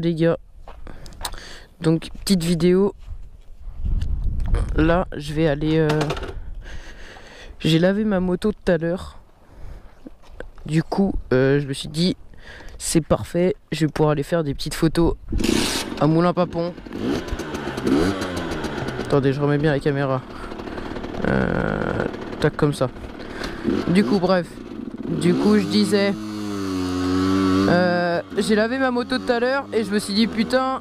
Les gars. Donc petite vidéo. Là je vais aller... euh, J'ai lavé ma moto tout à l'heure. Du coup euh, je me suis dit c'est parfait. Je vais pouvoir aller faire des petites photos à Moulin Papon. Attendez je remets bien la caméra. Euh, tac comme ça. Du coup bref. Du coup je disais... j'ai lavé ma moto tout à l'heure et je me suis dit putain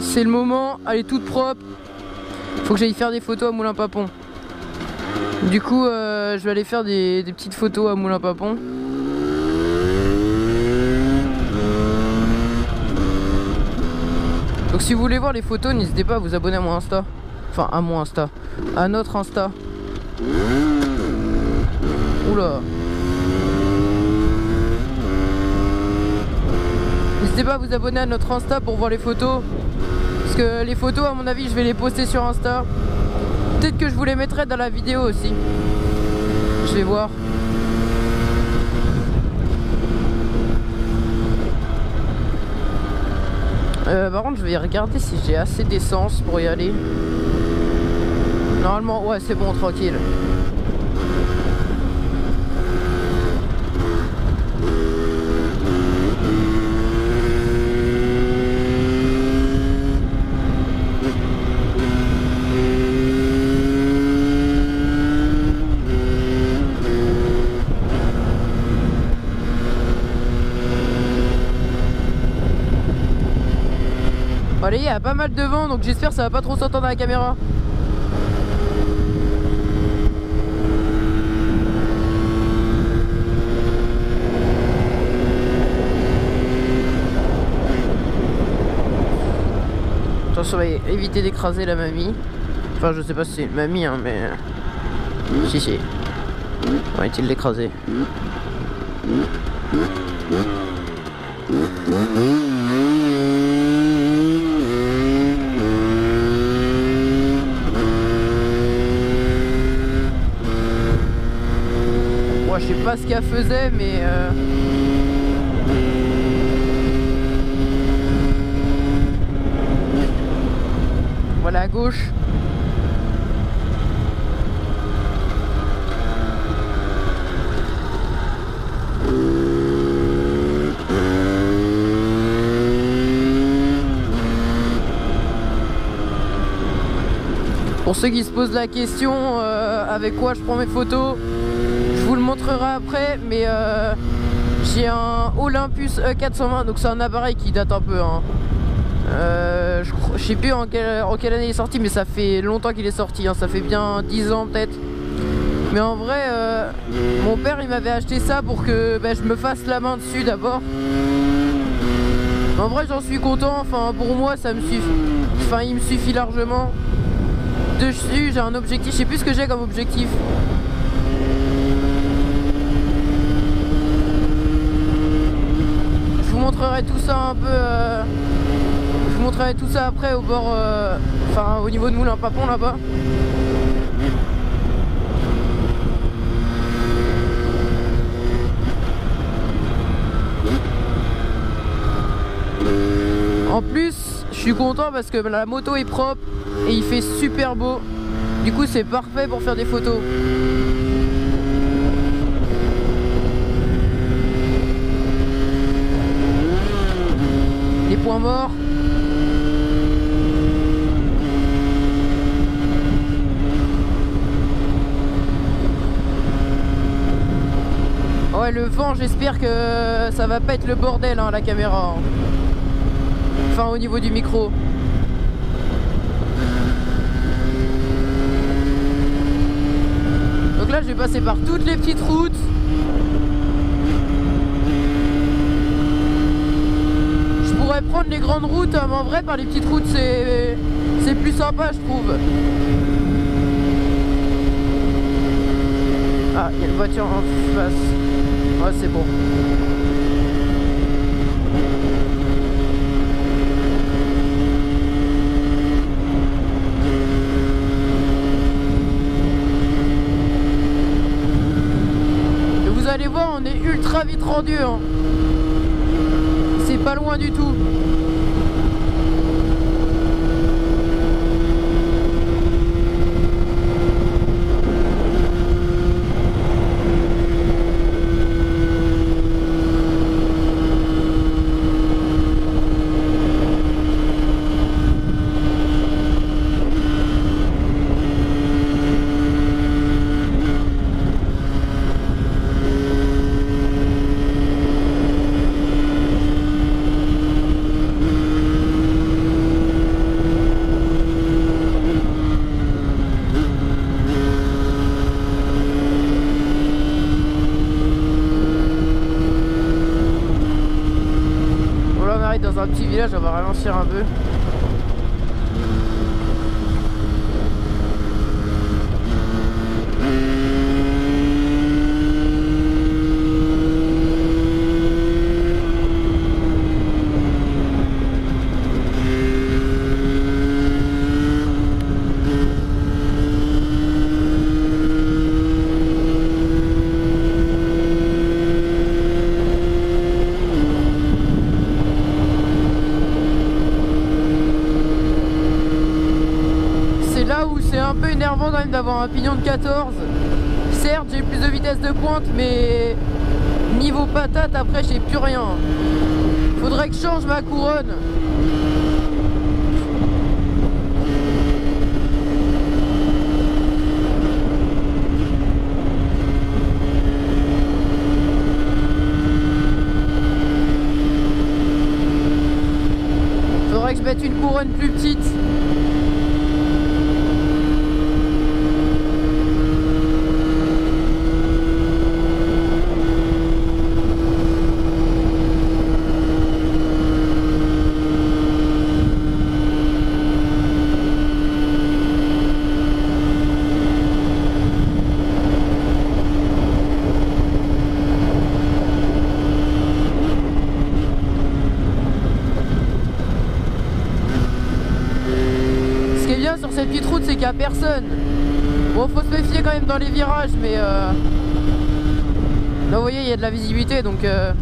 c'est le moment, elle est toute propre. Faut que j'aille faire des photos à Moulin Papon. Du coup euh, je vais aller faire des, des petites photos à Moulin Papon. Donc si vous voulez voir les photos, n'hésitez pas à vous abonner à mon Insta. Enfin à mon Insta. À notre Insta. Oula. N'hésitez pas à vous abonner à notre Insta pour voir les photos. Parce que les photos, à mon avis, je vais les poster sur Insta. Peut-être que je vous les mettrai dans la vidéo aussi. Je vais voir. Euh, par contre, je vais regarder si j'ai assez d'essence pour y aller. Normalement, ouais, c'est bon, tranquille. A pas mal de vent, donc j'espère que ça va pas trop s'entendre à la caméra. Attention, on va éviter d'écraser la mamie. Enfin, je sais pas si c'est une mamie, hein, mais... Si, si. On va éviter de l'écraser. Moi, je sais pas ce qu'elle faisait, mais... euh, Voilà à gauche. Pour ceux qui se posent la question euh, avec quoi je prends mes photos, après, mais euh, j'ai un Olympus E420, donc c'est un appareil qui date un peu. hein. Euh, je, sais plus en quelle, en quelle année il est sorti, mais ça fait longtemps qu'il est sorti, hein, ça fait bien 10 ans peut-être. Mais en vrai, euh, mon père il m'avait acheté ça pour que ben, je me fasse la main dessus d'abord. En vrai, j'en suis content, enfin pour moi ça me suffit. Enfin, il me suffit largement. Dessus, j'ai un objectif, je sais plus ce que j'ai comme objectif. Je vous tout ça un peu. euh, Je vous montrerai tout ça après au bord. euh, Enfin, au niveau de Moulin Papon là-bas. En plus, je suis content parce que la moto est propre et il fait super beau. Du coup, c'est parfait pour faire des photos. Les points morts. Ouais, le vent, j'espère que ça va pas être le bordel, hein, la caméra. hein. Enfin, au niveau du micro. Donc là, je vais passer par toutes les petites routes. Je pourrais prendre les grandes routes, hein, mais en vrai, par les petites routes, c'est plus sympa, je trouve. Ah, il y a une voiture en face. C'est bon. Vous allez voir, on est ultra vite rendu. hein. C'est pas loin du tout. dans un petit village, on va ralentir un peu. D'avoir un pignon de 14. Certes, j'ai plus de vitesse de pointe, mais niveau patate, après, j'ai plus rien. Faudrait que je change ma couronne. Faudrait que je mette une couronne plus petite. A personne. Bon, faut se méfier quand même dans les virages, mais euh... là, vous voyez, il y a de la visibilité, donc. Euh...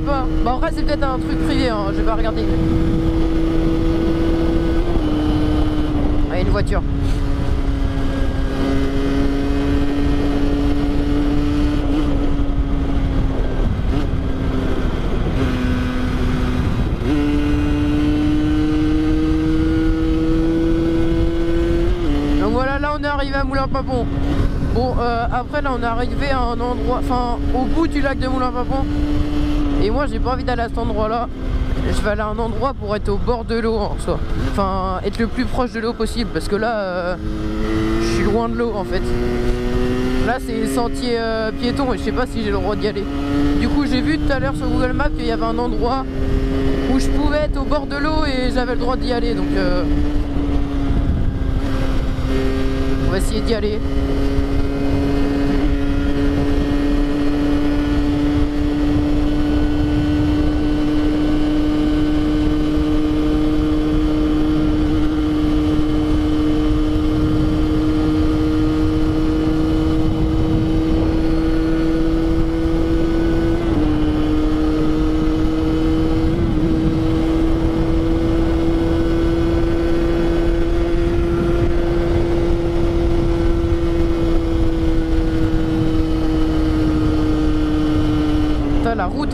pas. Bah en vrai c'est peut-être un truc privé, hein. je vais pas regarder. Ah, voiture. Donc voilà, là on est arrivé à Moulin-Papon. Bon, euh, après là on est arrivé à un endroit, enfin au bout du lac de Moulin-Papon. Et moi j'ai pas envie d'aller à cet endroit là. Je vais aller à un endroit pour être au bord de l'eau en soi. Enfin être le plus proche de l'eau possible parce que là euh, je suis loin de l'eau en fait. Là c'est sentier euh, piéton et je sais pas si j'ai le droit d'y aller. Du coup j'ai vu tout à l'heure sur Google Maps qu'il y avait un endroit où je pouvais être au bord de l'eau et j'avais le droit d'y aller donc euh, on va essayer d'y aller.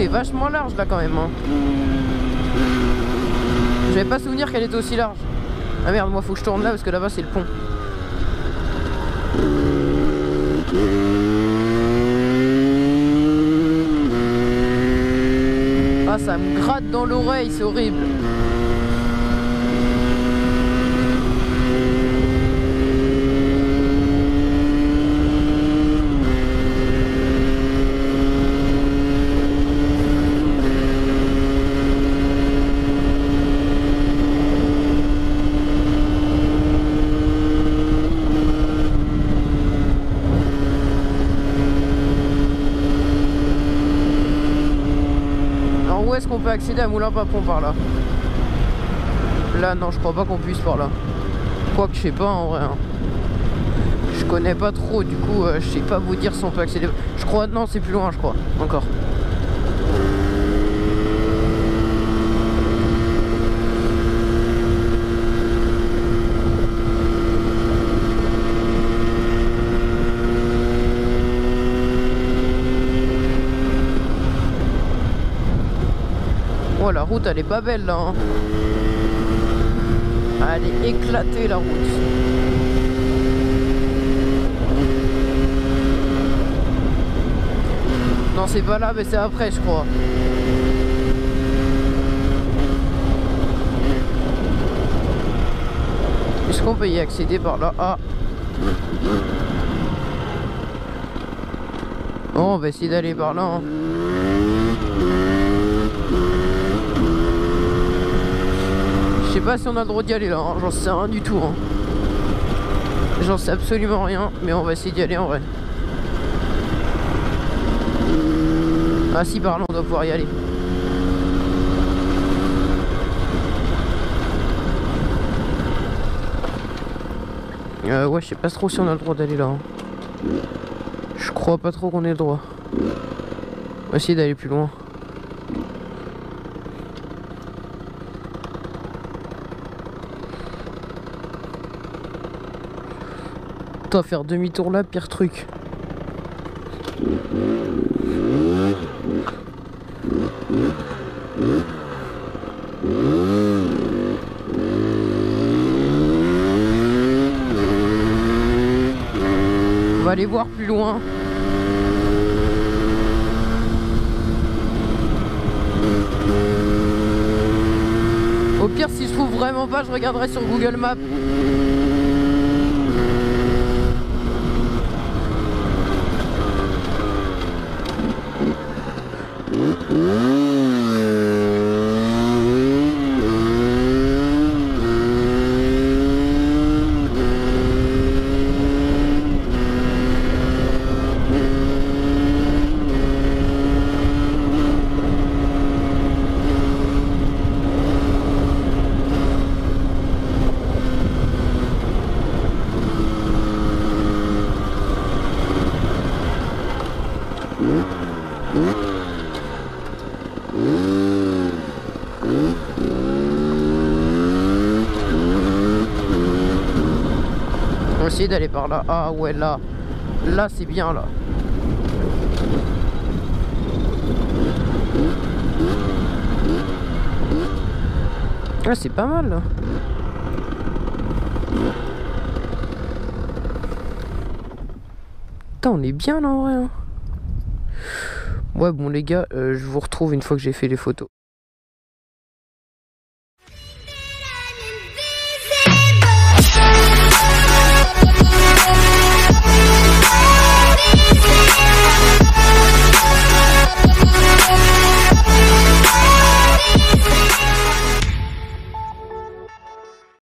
Vachement large là quand même. Hein. J'avais pas souvenir qu'elle était aussi large. Ah merde, moi faut que je tourne là parce que là-bas c'est le pont. Ah ça me gratte dans l'oreille, c'est horrible. Qu'on peut accéder à Moulin Papon par là? Là non je crois pas qu'on puisse par là Quoique je sais pas en vrai hein. Je connais pas trop, du coup, euh, je sais pas vous dire si on peut accéder. Je crois, non, c'est plus loin, je crois, encore. Oh la route elle est pas belle là hein. Elle est éclatée la route Non c'est pas là mais c'est après je crois Est-ce qu'on peut y accéder par là? Ah Bon on va essayer d'aller par là hein. Sais pas si on a le droit d'y aller là, hein. j'en sais rien du tout. Hein. J'en sais absolument rien, mais on va essayer d'y aller en vrai. Ah si, par là on doit pouvoir y aller. Euh, ouais, je sais pas trop si on a le droit d'aller là. Hein. Je crois pas trop qu'on ait le droit. On va essayer d'aller plus loin. Toi, faire demi-tour là, pire truc. On va aller voir plus loin. Au pire, si je trouve vraiment pas, je regarderai sur Google Maps. On va essayer d'aller par là. Ah ouais, là. Là, c'est bien, là. Ah, c'est pas mal, là. Putain, on est bien, là, en vrai. hein. Ouais, bon, les gars, euh, je vous retrouve une fois que j'ai fait les photos.